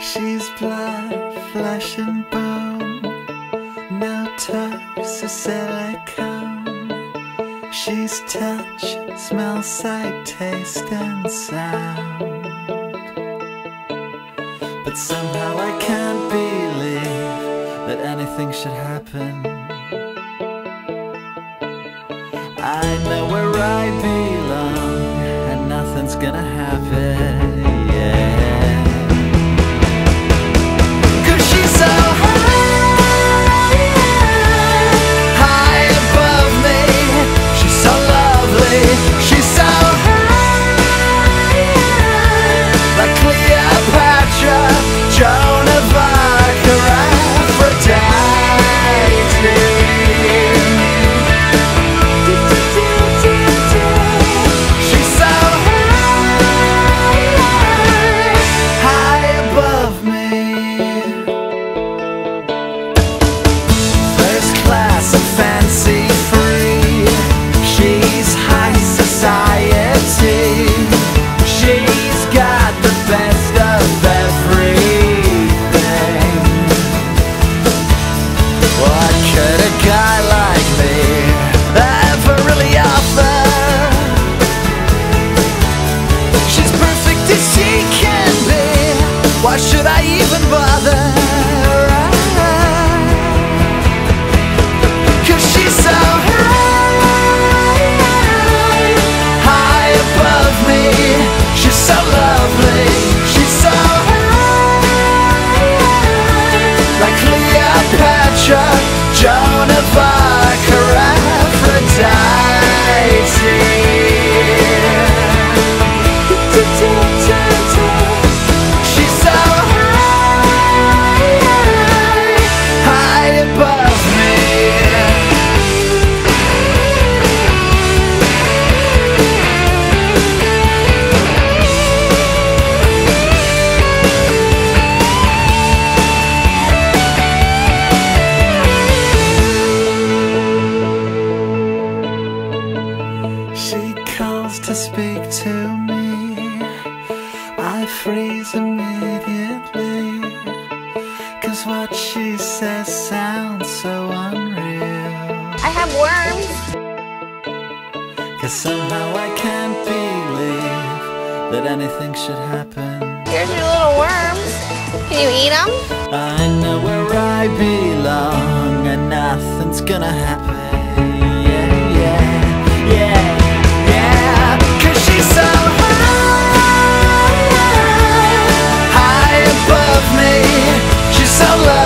She's blood, flesh and bone. No tucks or silicone. She's touch, smell, sight, taste, and sound. But somehow I can't believe that anything should happen. I know where I belong, and nothing's gonna happen. Why should I even bother? Cause she's so Freeze immediately. Cause what she says sounds so unreal. I have worms. Cause somehow I can't believe that anything should happen. Here's your little worms. Can you eat them? I know where I belong, and nothing's gonna happen. love.